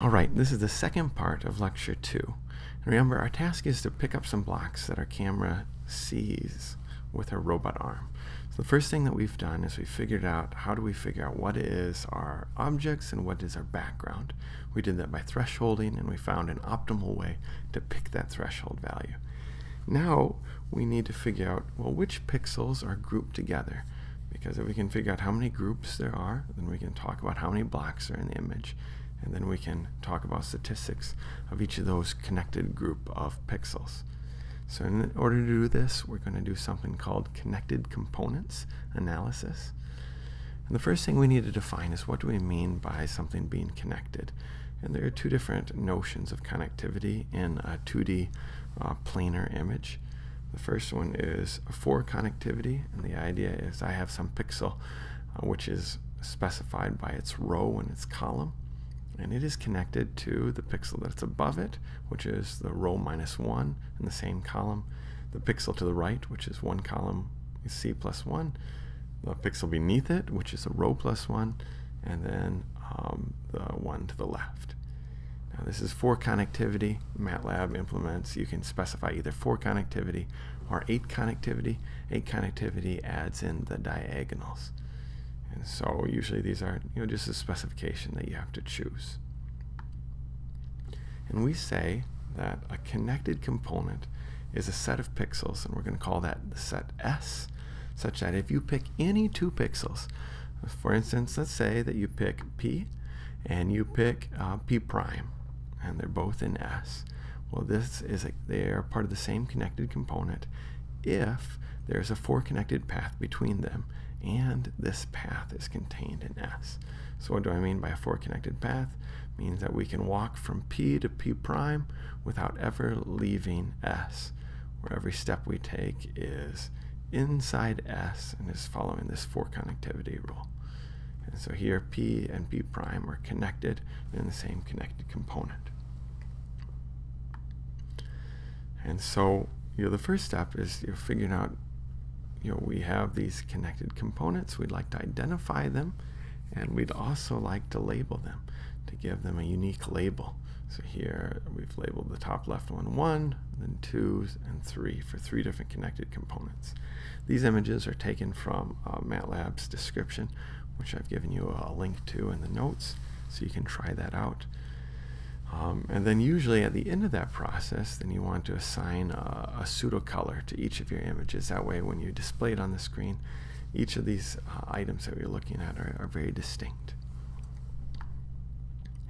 All right, this is the second part of lecture two. And remember, our task is to pick up some blocks that our camera sees with our robot arm. So the first thing that we've done is we figured out how do we figure out what is our objects and what is our background. We did that by thresholding and we found an optimal way to pick that threshold value. Now we need to figure out, well, which pixels are grouped together. Because if we can figure out how many groups there are, then we can talk about how many blocks are in the image and then we can talk about statistics of each of those connected group of pixels. So in order to do this, we're going to do something called connected components analysis. And the first thing we need to define is what do we mean by something being connected? And there are two different notions of connectivity in a 2D uh, planar image. The first one is four connectivity, and the idea is I have some pixel uh, which is specified by its row and its column and it is connected to the pixel that's above it, which is the row minus 1 in the same column, the pixel to the right, which is one column is C plus 1, the pixel beneath it, which is a row plus 1, and then um, the one to the left. Now this is four connectivity. MATLAB implements, you can specify either four connectivity or 8 connectivity. 8 connectivity adds in the diagonals. And so usually these are you know just a specification that you have to choose. And we say that a connected component is a set of pixels, and we're going to call that the set S, such that if you pick any two pixels, for instance, let's say that you pick P and you pick uh, P prime, and they're both in S. Well, this is a, they are part of the same connected component if there's a four connected path between them and this path is contained in S. So what do I mean by a four-connected path? It means that we can walk from P to P prime without ever leaving S, where every step we take is inside S and is following this four connectivity rule. And so here P and P prime are connected in the same connected component. And so you know, the first step is you're figuring out you know, we have these connected components. We'd like to identify them, and we'd also like to label them to give them a unique label. So here we've labeled the top left one 1, then 2, and 3 for three different connected components. These images are taken from uh, MATLAB's description, which I've given you a link to in the notes, so you can try that out. Um, and then usually at the end of that process, then you want to assign a, a pseudo color to each of your images. That way when you display it on the screen, each of these uh, items that we're looking at are, are, very distinct.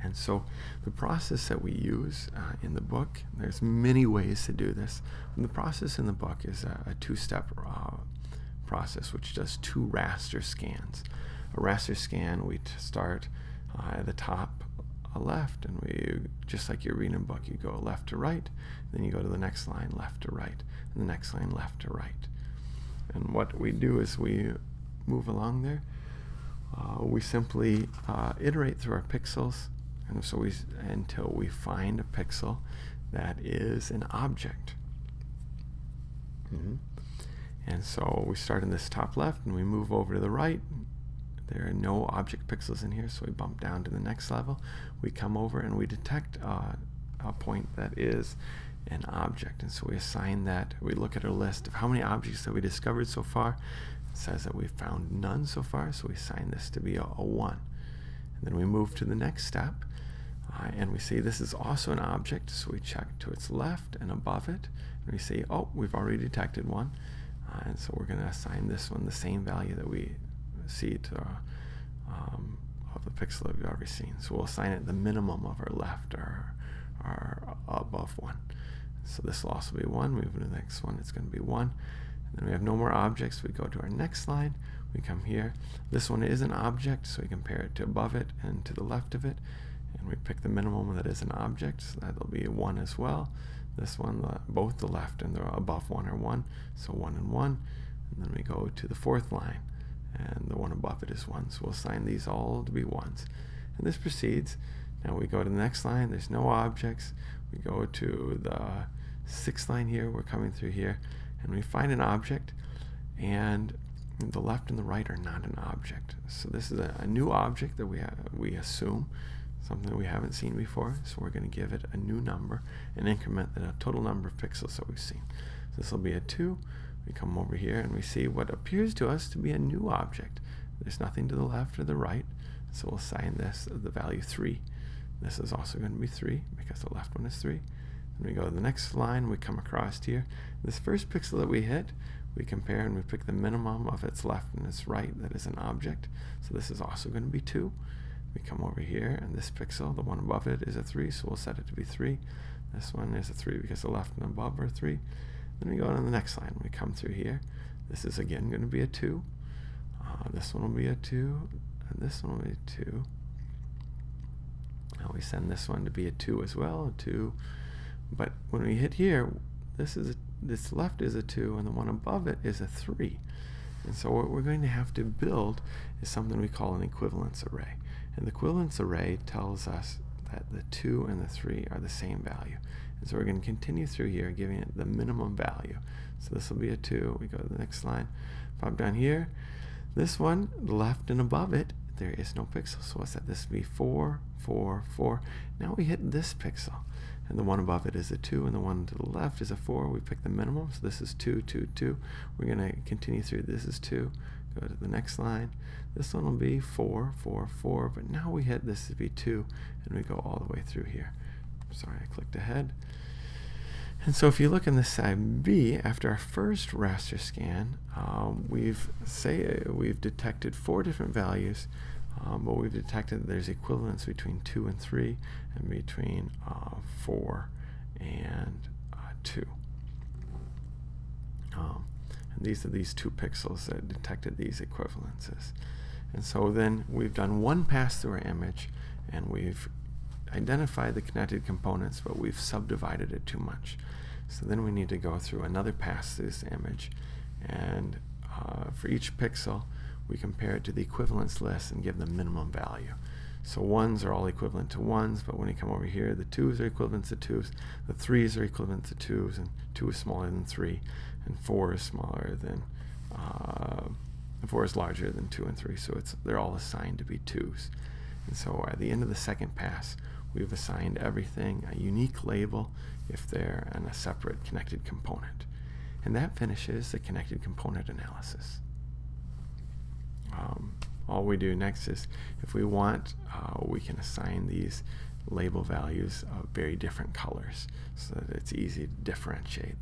And so the process that we use uh, in the book, there's many ways to do this. And the process in the book is a, a two-step uh, process which does two raster scans. A raster scan, we start uh, at the top a left and we just like you're reading a book you go left to right then you go to the next line left to right and the next line left to right. And what we do is we move along there. Uh, we simply uh, iterate through our pixels and so we until we find a pixel that is an object. Mm -hmm. and so we start in this top left and we move over to the right there are no object pixels in here, so we bump down to the next level. We come over and we detect uh, a point that is an object. And so we assign that, we look at our list of how many objects that we discovered so far. It says that we've found none so far, so we assign this to be a, a 1. And then we move to the next step, uh, and we see this is also an object, so we check to its left and above it, and we see, oh, we've already detected one. Uh, and so we're going to assign this one the same value that we seat uh, um, of the pixel that we've already seen. So we'll assign it the minimum of our left or, or above 1. So this will also be 1. Move to the next one, it's going to be 1. And then we have no more objects. We go to our next line. We come here. This one is an object, so we compare it to above it and to the left of it. And we pick the minimum that is an object, so that'll be 1 as well. This one, both the left and the above 1 are 1, so 1 and 1. And then we go to the fourth line and the one above it is 1. So we'll assign these all to be 1s. And this proceeds. Now we go to the next line, there's no objects. We go to the sixth line here, we're coming through here, and we find an object, and the left and the right are not an object. So this is a, a new object that we, we assume. something we haven't seen before. So we're going to give it a new number and increment the total number of pixels that we've seen. So this will be a 2. We come over here and we see what appears to us to be a new object. There's nothing to the left or the right. So we'll assign this the value 3. This is also going to be 3 because the left one is 3. Then we go to the next line, we come across here. This first pixel that we hit, we compare and we pick the minimum of its left and its right that is an object. So this is also going to be 2. We come over here and this pixel, the one above it, is a 3, so we'll set it to be 3. This one is a 3 because the left and above are 3. Then we go on the next line. We come through here. This is again going to be a 2. Uh, this one will be a 2. And this one will be a 2. Now we send this one to be a 2 as well, a 2. But when we hit here, this is a, this left is a 2, and the one above it is a 3. And so what we're going to have to build is something we call an equivalence array. And the equivalence array tells us that the 2 and the 3 are the same value. And so we're going to continue through here, giving it the minimum value. So this will be a 2. We go to the next line. Pop down here. This one, left and above it, there is no pixel. So what's that? This will be 4, 4, 4. Now we hit this pixel. And the one above it is a 2, and the one to the left is a 4. We pick the minimum, so this is 2, 2, 2. We're going to continue through. This is 2. Go to the next line. This one will be 4, 4, 4. But now we hit this to be 2, and we go all the way through here. Sorry, I clicked ahead. And so if you look in the side B, after our first raster scan, um, we've say uh, we've detected four different values, um, but we've detected that there's equivalence between 2 and 3 and between uh, 4 and uh, 2. Um, and these are these two pixels that detected these equivalences. And so then we've done one pass through our image and we've identified the connected components, but we've subdivided it too much. So then we need to go through another pass through this image, and uh, for each pixel, we compare it to the equivalence list and give the minimum value. So ones are all equivalent to ones, but when you come over here, the twos are equivalent to twos, the threes are equivalent to twos, and two is smaller than three, and four is smaller than, uh, four is larger than two and three, so it's they're all assigned to be twos. And so at the end of the second pass, we've assigned everything a unique label if they're in a separate connected component. And that finishes the connected component analysis. Um, all we do next is if we want, uh, we can assign these label values of very different colors so that it's easy to differentiate